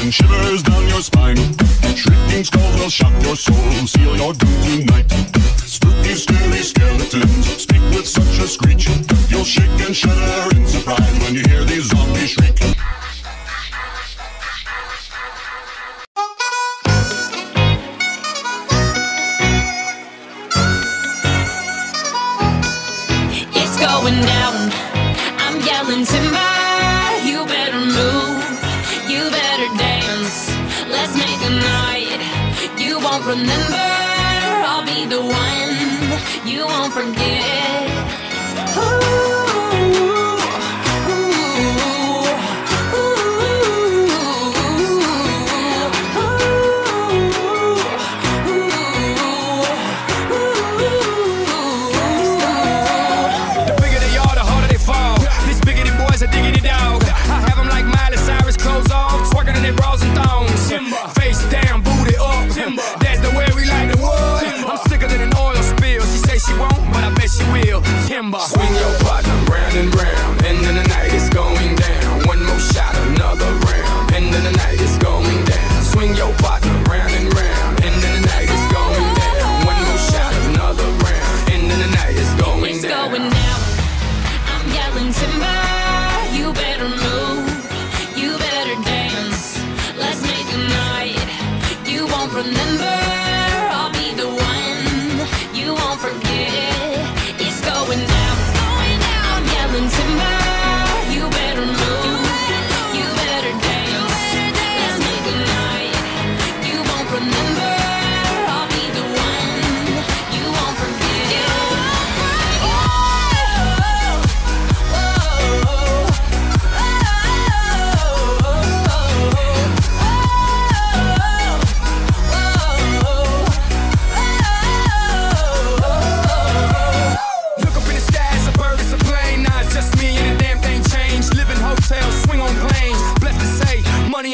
and shivers down your spine. Shrieking skulls will shock your soul, seal your doom tonight. Spooky, scary skeletons speak with such a screech. You'll shake and shudder in surprise when you hear these zombies shriek. It's going down. I'm yelling timber. You better move. You better dance dance. Let's make a night you won't remember. I'll be the one you won't forget. happens